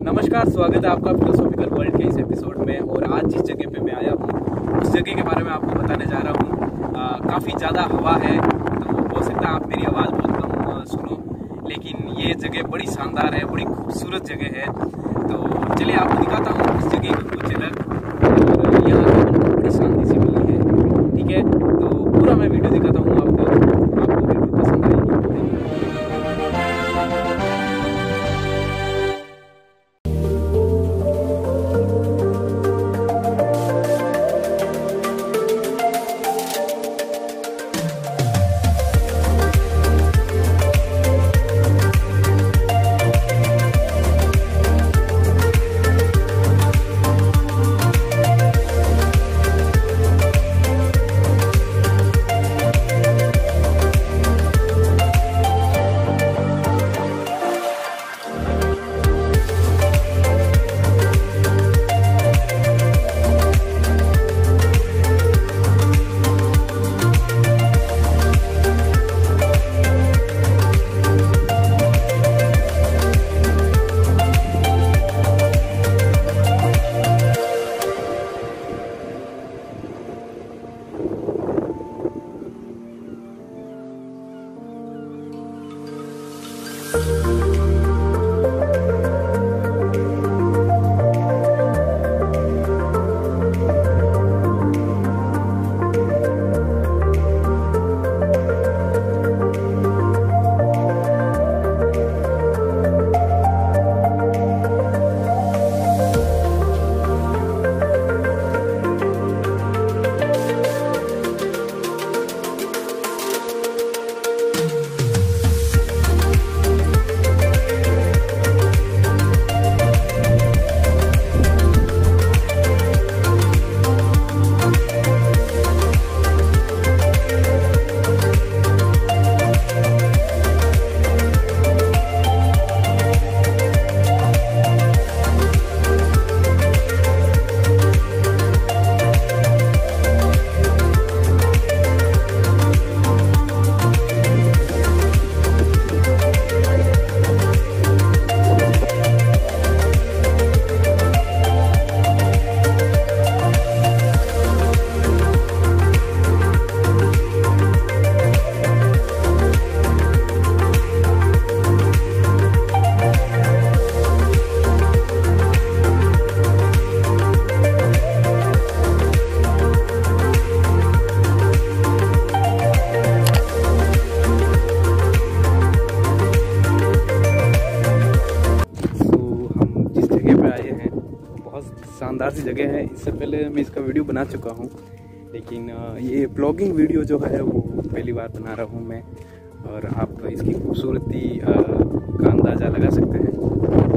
नमस्कार, स्वागत है आपका फिलोसॉफिकल वर्ल्ड के इस एपिसोड में और आज जिस जगह पे मैं आया हूँ, उस जगह के बारे में आपको बताने जा रहा हूँ। काफ़ी ज़्यादा हवा है तो हो सकता है आप मेरी आवाज़ बहुत कम सुनो। लेकिन ये जगह बड़ी शानदार है, बड़ी खूबसूरत जगह है। तो चलिए आपको दिखाता हूँ उस जगह की कुछ और यहाँ बड़ी शांति से मिली है, ठीक है? तो पूरा मैं वीडियो दिखाता हूँ आपको। शानदार सी जगह है। इससे पहले मैं इसका वीडियो बना चुका हूँ, लेकिन ये ब्लॉगिंग वीडियो जो है, वो पहली बार बना रहा हूँ मैं, और आप इसकी खूबसूरती का अंदाज़ा लगा सकते हैं।